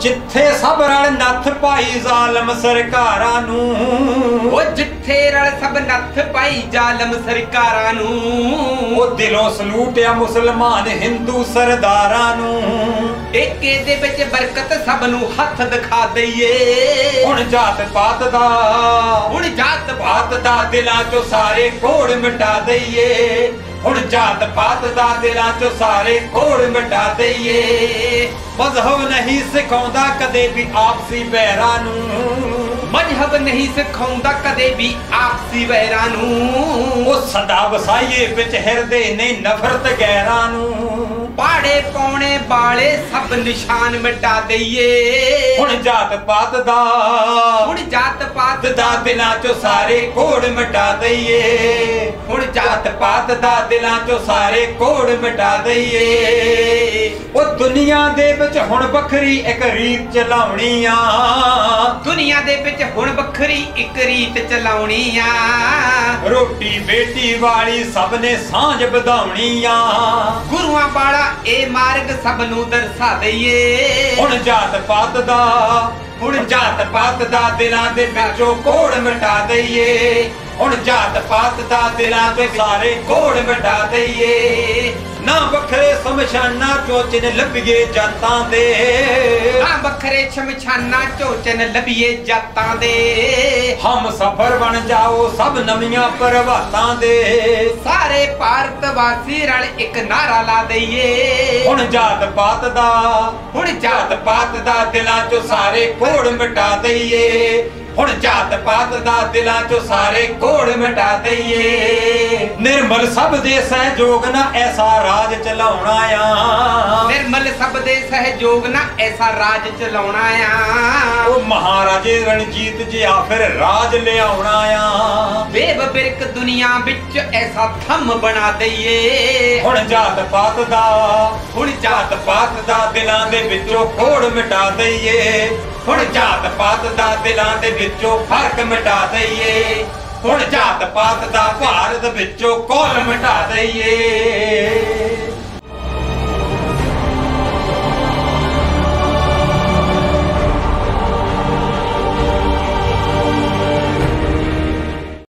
ਜਿੱਥੇ ਸਭ ਰਲ ਨੱਥ ਪਾਈ ਜ਼ਾਲਮ ਸਰਕਾਰਾਂ ਨੂੰ। ਉਹ ਜਿੱਥੇ ਰਲ ਸਭ ਨੱਥ ਪਾਈ ਜ਼ਾਲਮ ਸਰਕਾਰਾਂ ਨੂੰ। ਉਹ ਦਿਲੋਂ ਸਲੂਟਿਆ ਮੁਸਲਮਾਨ ਹਿੰਦੂ ਸਰਦਾਰਾਂ ਨੂੰ। ਏਕੇ ਦੇ ਵਿੱਚ ਬਰਕਤ ਸਭ ਨੂੰ ਹੱਥ ਦਿਖਾ ਦਈਏ। ਹੁਣ ਜਾਤ ਪਾਤ ਦਾ ਹੁਣ ਜਾਤ ਪਾਤ ਦਾ ਦਿਲਾਂ ਚੋਂ ਸਾਰੇ ਕੋੜ ਮਿਟਾ ਦਈਏ। ਹੁਣ ਜਾਤ ਪਾਤ ਦਾ ਦਿਲਾਂ ਚੋਂ ਸਾਰੇ ਕੋੜ ਮਿਟਾ ਦਈਏ। ਮਜ਼ਹਬ ਨਹੀਂ ਸਿਖਾਉਂਦਾ ਕਦੇ ਵੀ ਆਪਸੀ ਵੈਰਾਂ ਨੂੰ। ਮਜਹਬ ਨਹੀਂ ਸਿਖਾਉਂਦਾ ਕਦੇ ਵੀ ਆਪਸੀ ਵੈਰਾਂ ਨੂੰ। ਉਹ ਸਦਾ ਵਸਾਈਏ ਵਿੱਚ ਹਿਰਦੇ ਨੇ ਨਫ਼ਰਤ ਗੈਰਾਂ ਨੂੰ। ਬਾਲੇ ਸਭ ਨਿਸ਼ਾਨ ਮਿਟਾ ਦਈਏ। ਹੁਣ ਜਾਤ ਪਾਤ ਦਾ ਹੁਣ ਜਾਤ ਪਾਤ ਦਾ ਦਿਲਾਂ ਚੋਂ ਸਾਰੇ ਕੋੜ ਮਿਟਾ ਦਈਏ। ਹੁਣ ਜਾਤ ਪਾਤ ਦਾ ਦਿਲਾਂ ਚੋਂ ਸਾਰੇ ਕੋੜ ਮਿਟਾ ਦਈਏ। ਉਹ ਦੁਨੀਆ ਦੇ ਵਿੱਚ ਹੁਣ ਵੱਖਰੀ ਇੱਕ ਰੀਤ ਚਲਾਉਣੀ ਆ ਦੁਨੀਆ ਦੇ ਵਿੱਚ ਹੁਣ ਵੱਖਰੀ ਇੱਕ ਰੀਤ ਚਲਾਉਣੀ ਆ। ਰੋਟੀ ਬੇਟੀ ਵਾਲੀ ਸਭ ਨੇ ਸਾਂਝ ਵਧਾਉਣੀ ਆ। ਗੁਰੂਆਂ ਵਾਲਾ ਇਹ ਮਾਰਗ ਸਭ ਨੂੰ ਦਰਸਾ ਦਈਏ। ਹੁਣ ਜਾਤ ਪਾਤ ਦਾ ਹੁਣ ਜਾਤ ਪਾਤ ਦਾ ਦਿਲਾਂ ਦੇ ਵਿੱਚੋਂ ਕੋੜ ਮਿਟਾ ਦਈਏ। ਹੁਣ ਜਾਤ ਪਾਤ ਦਾ ਦਿਲਾਂ ਤੇ ਸਾਰੇ ਕੋੜ ਮਿਟਾ ਦਈਏ। ਨਾ ਵੱਖਰੇ ਸਮਸ਼ਾਨਾ ਚੋਚਨ ਲੱਭੀਏ ਜਾਤਾਂ ਦੇ। ਆ ਵੱਖਰੇ ਸ਼ਮਸ਼ਾਨਾ ਝੋਚਨ ਲੱਭੀਏ ਜਾਤਾਂ ਦੇ। ਹਮ ਸਫਰ ਬਣ ਜਾਓ ਸਭ ਨਵੀਆਂ ਪਰਵਾਤਾਂ ਦੇ। ਸਾਰੇ ਭਾਰਤ ਵਾਸੀ ਰਲ ਇੱਕ ਨਾਰਾ ਲਾ ਦਈਏ। ਹੁਣ ਜਾਤ ਪਾਤ ਦਾ ਹੁਣ ਜਾਤ ਪਾਤ ਦਾ ਦਿਲਾਂ ਚੋਂ ਸਾਰੇ ਕੋੜ ਮਿਟਾ ਦਈਏ। ਹੁਣ ਜਾਤ ਪਾਤ ਦਾ ਦਿਲਾਂ ਚੋਂ ਸਾਰੇ ਕੋੜ ਮਿਟਾ ਦਈਏ। ਨਿਰਮਲ ਸਭ ਦੇ ਸਹਿਯੋਗ ਨਾ ਐਸਾ ਰਾਜ ਚਲਾਉਣਾ ਆ ਨਿਰਮਲ ਸਭ ਦੇ ਸਹਿਯੋਗ ਨਾ ਐਸਾ ਰਾਜ ਚਲਾਉਣਾ ਆ ਉਹ ਮਹਾਰਾਜੇ ਰਣਜੀਤ ਜੀ ਆ ਫਿਰ ਰਾਜ ਲਿਆਉਣਾ ਆ ਬੇਬ ਬਿਰਕ ਦੁਨੀਆ ਵਿੱਚ ਐਸਾ ਥੰਮ ਬਣਾ ਦਈਏ। ਹੁਣ ਜਾਤ ਪਾਤ ਦਾ ਹੁਣ ਜਾਤ ਪਾਤ ਦਾ ਦਿਲਾਂ ਦੇ ਵਿੱਚੋਂ ਕੋੜ ਮਿਟਾ ਦਈਏ। ਹੁਣ ਜਾਤ ਪਾਤ ਦਾ ਦਿਲਾਂ ਦੇ ਵਿੱਚੋਂ ਫ਼ਰਕ ਮਿਟਾ ਦਈਏ। ਹੁਣ ਜਾਤ ਪਾਤ ਦਾ ਭਾਰਤ ਵਿੱਚੋਂ ਕੋਲ ਮਿਟਾ ਦਈਏ।